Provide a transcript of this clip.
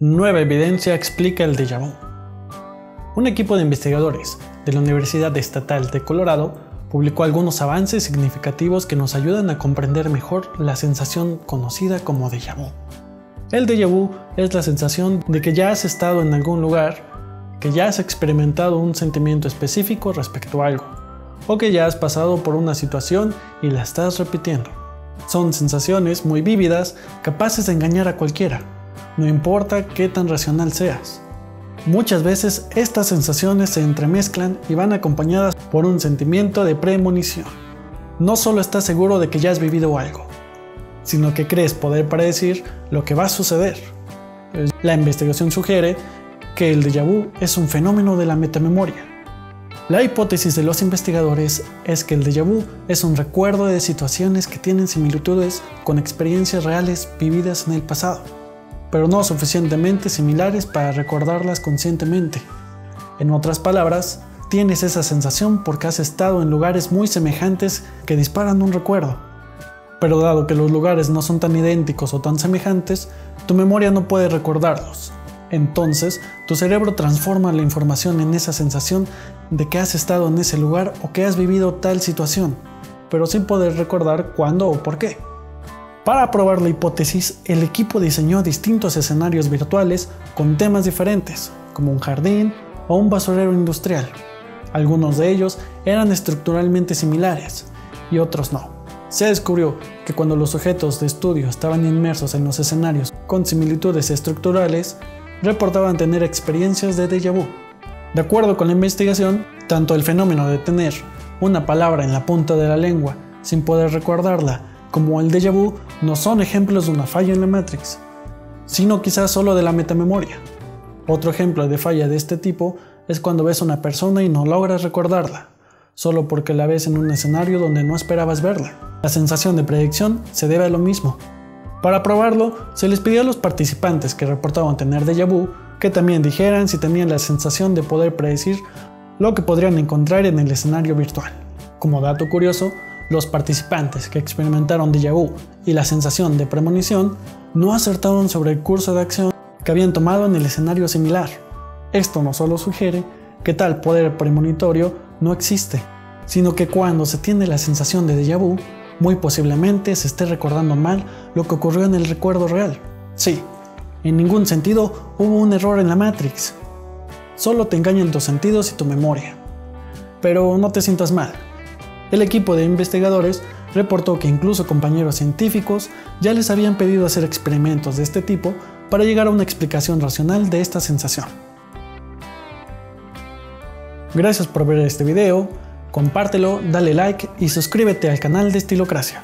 Nueva evidencia explica el déjà vu. Un equipo de investigadores de la Universidad Estatal de Colorado publicó algunos avances significativos que nos ayudan a comprender mejor la sensación conocida como déjà vu. El déjà vu es la sensación de que ya has estado en algún lugar, que ya has experimentado un sentimiento específico respecto a algo, o que ya has pasado por una situación y la estás repitiendo. Son sensaciones muy vívidas, capaces de engañar a cualquiera no importa qué tan racional seas. Muchas veces estas sensaciones se entremezclan y van acompañadas por un sentimiento de premonición. No solo estás seguro de que ya has vivido algo, sino que crees poder predecir lo que va a suceder. La investigación sugiere que el déjà vu es un fenómeno de la metamemoria. La hipótesis de los investigadores es que el déjà vu es un recuerdo de situaciones que tienen similitudes con experiencias reales vividas en el pasado pero no suficientemente similares para recordarlas conscientemente. En otras palabras, tienes esa sensación porque has estado en lugares muy semejantes que disparan un recuerdo. Pero dado que los lugares no son tan idénticos o tan semejantes, tu memoria no puede recordarlos. Entonces, tu cerebro transforma la información en esa sensación de que has estado en ese lugar o que has vivido tal situación, pero sin poder recordar cuándo o por qué. Para probar la hipótesis, el equipo diseñó distintos escenarios virtuales con temas diferentes, como un jardín o un basurero industrial. Algunos de ellos eran estructuralmente similares y otros no. Se descubrió que cuando los sujetos de estudio estaban inmersos en los escenarios con similitudes estructurales, reportaban tener experiencias de déjà vu. De acuerdo con la investigación, tanto el fenómeno de tener una palabra en la punta de la lengua sin poder recordarla como el déjà vu, no son ejemplos de una falla en la Matrix, sino quizás solo de la metamemoria. Otro ejemplo de falla de este tipo es cuando ves a una persona y no logras recordarla, solo porque la ves en un escenario donde no esperabas verla. La sensación de predicción se debe a lo mismo. Para probarlo, se les pidió a los participantes que reportaban tener déjà vu que también dijeran si tenían la sensación de poder predecir lo que podrían encontrar en el escenario virtual. Como dato curioso, los participantes que experimentaron déjà vu y la sensación de premonición no acertaron sobre el curso de acción que habían tomado en el escenario similar. Esto no solo sugiere que tal poder premonitorio no existe, sino que cuando se tiene la sensación de déjà vu, muy posiblemente se esté recordando mal lo que ocurrió en el recuerdo real. Sí, en ningún sentido hubo un error en la Matrix. Solo te engañan tus sentidos y tu memoria. Pero no te sientas mal, el equipo de investigadores reportó que incluso compañeros científicos ya les habían pedido hacer experimentos de este tipo para llegar a una explicación racional de esta sensación. Gracias por ver este video, compártelo, dale like y suscríbete al canal de Estilocracia.